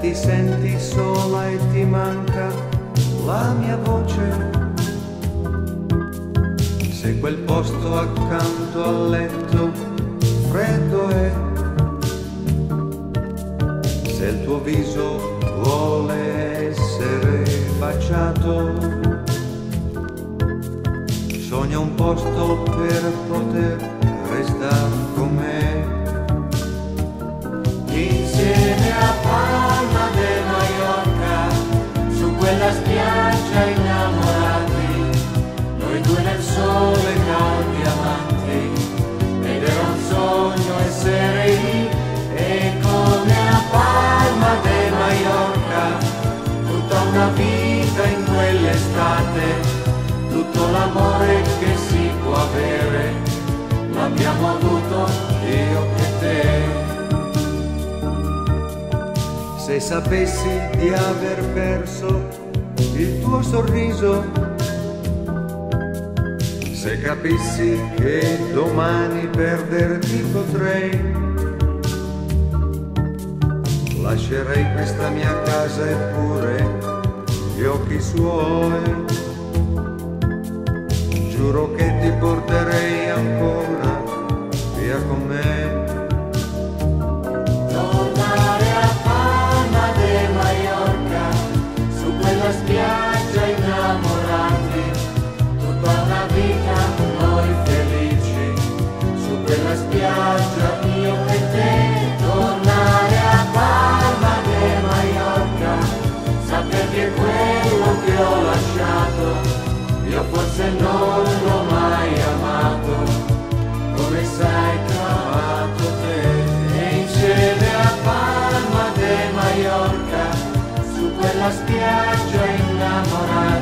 ti senti sola e ti manca la mia voce, se quel posto accanto al letto freddo è, se il tuo viso vuole essere baciato, sogna un posto per poter restare l'abbiamo avuto io e te. Se sapessi di aver perso il tuo sorriso, se capissi che domani perderti potrei, lascerei questa mia casa eppure gli occhi suoi. Giuro che porterei ancora via con me. Tornare a Palma de Mallorca, su quella spiaggia innamorati, tutta una vita con noi felici, su quella spiaggia io e te. Tornare a Palma de Mallorca, sapere che quello che ho lasciato, io forse non lo Lord.